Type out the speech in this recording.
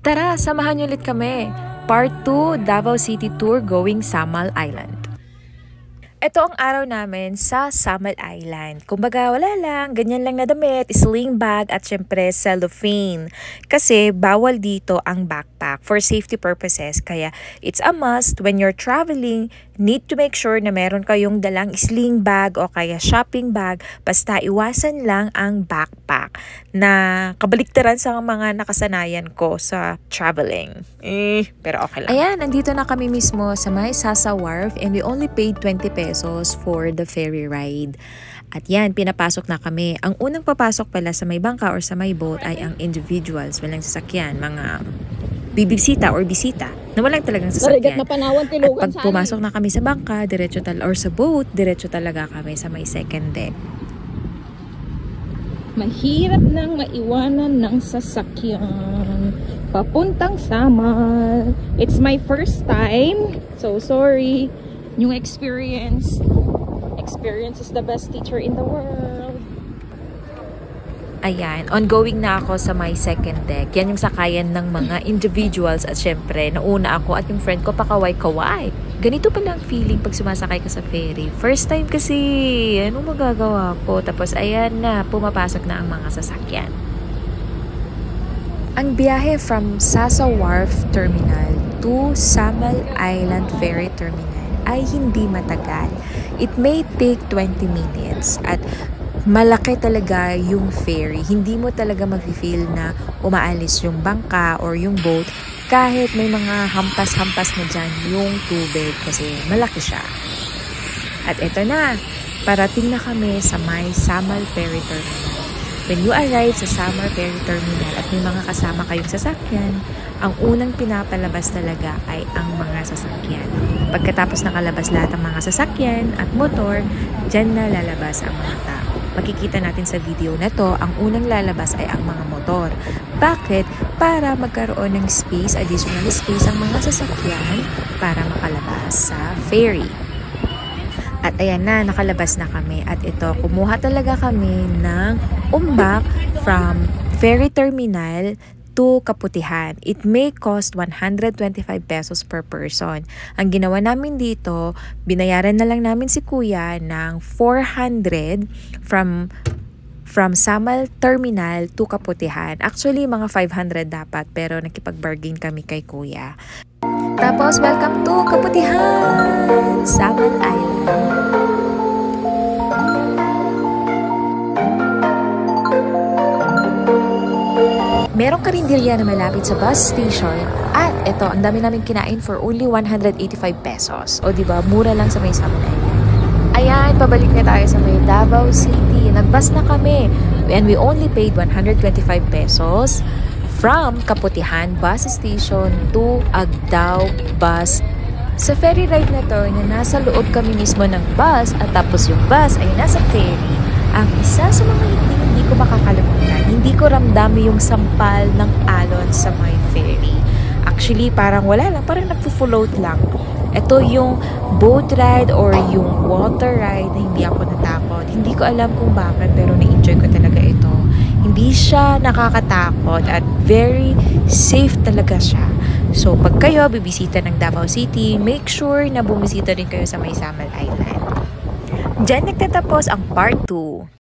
Tara, samahan niyo ulit kami. Part 2, Davao City Tour going Samal Island. Ito ang araw namin sa Samal Island. Kumbaga, wala lang, ganyan lang na damit, sling bag at syempre cellophane. Kasi bawal dito ang backpack for safety purposes. Kaya it's a must when you're traveling, need to make sure na meron kayong dalang sling bag o kaya shopping bag. Basta iwasan lang ang backpack na kabaliktaran sa mga nakasanayan ko sa traveling. Eh, pero okay lang. Ayan, nandito na kami mismo sa may Sasa Wharf and we only paid 20 pesos for the ferry ride. At yan, pinapasok na kami. Ang unang papasok pala sa may bangka or sa may boat ay ang individuals, walang sasakyan, mga bibisita or bisita na walang talagang sasakyan. na panawan At pag pumasok na kami sa bangka, diretso tal or sa boat, diretso talaga kami sa may second deck. Mahirap nang maiwanan ng sasakyan. Papuntang Samal. It's my first time. So sorry. Yung experience. Experience is the best teacher in the world. Ayan, ongoing na ako sa my second deck. Yan yung sakayan ng mga individuals at syempre, nauna ako at yung friend ko pakaway-kaway. Ganito pala ang feeling pag sumasakay ka sa ferry. First time kasi, ano magagawa ko? Tapos ayan na, pumapasok na ang mga sasakyan. Ang biyahe from Sasa Wharf Terminal to Samal Island Ferry Terminal ay hindi matagal. It may take 20 minutes at malaki talaga yung ferry. Hindi mo talaga mag-feel na umaalis yung bangka or yung boat kahit may mga hampas-hampas na dyan yung tubig kasi malaki siya. At eto na, parating na kami sa may Samal Ferry Terminal. When you arrive sa Samal Ferry Terminal at may mga kasama kayong sasakyan, ang unang pinapalabas talaga ay ang mga sasakyan. Pagkatapos nakalabas lahat ng mga sasakyan at motor, dyan na lalabas ang mga tao. Makikita natin sa video na to, ang unang lalabas ay ang mga motor. Bakit? Para magkaroon ng space, additional space ang mga sasakyan para makalabas sa ferry. At ayan na, nakalabas na kami. At ito, kumuha talaga kami ng umbak from ferry terminal to Kaputihan. It may cost 125 pesos per person. Ang ginawa namin dito, binayaran na lang namin si kuya ng 400 from from Samal Terminal to Kaputihan. Actually, mga 500 dapat, pero nakipag-bargain kami kay kuya. Tapos, welcome to Kaputihan! Samal Island. Merong karinderya na malapit sa bus station at ito, ang dami namin kinain for only 185 pesos. O di ba mura lang sa may Island. Ayan, pabalik na tayo sa may Davao City. Nagbus na kami and we only paid 125 pesos from Kaputihan Bus Station to Agdao Bus sa ferry ride na to na nasa loob kami mismo ng bus at tapos yung bus ay nasa ferry. Ang isa sa mga hindi ko ramdam yung sampal ng alon sa my ferry. Actually, parang wala lang, parang nagpo-float lang. Ito yung boat ride or yung water ride na hindi ako natakot. Hindi ko alam kung bakit pero na-enjoy ko talaga ito. Hindi siya nakakatakot at very safe talaga siya. So, pag kayo bibisita ng Davao City, make sure na bumisita rin kayo sa may Samal Island. Diyan nagtatapos ang part 2.